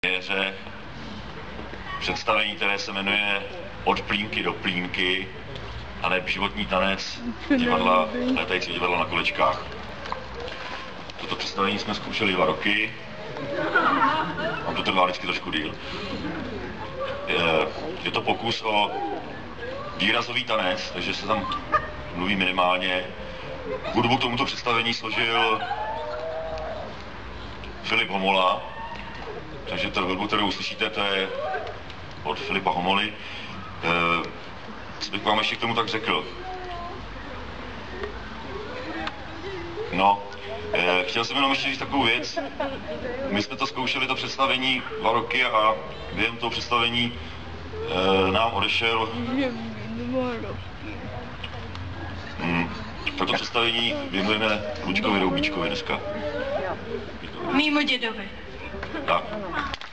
premiéře představení, které se jmenuje Od plínky do plínky, a ne životní tanec divadla, letající divadla na kolečkách. Toto představení jsme zkoušeli dva roky. Mám to trvá vždycky trošku díl. Je, to pokus o výrazový tanec, takže se tam mluví minimálně. Hudbu k tomuto představení složil Filip Homola, takže ta hudbu, kterou uslyšíte, to je od Filipa Homoly. Co bych vám ještě k tomu tak řekl? No, e, chtěl jsem jenom ještě říct takovou věc. My jsme to zkoušeli, to představení, dva roky a během toho představení e, nám odešel Hmm. Toto představení věnujeme Lučkovi Roubíčkovi dneska. Mýmu dědovi. った。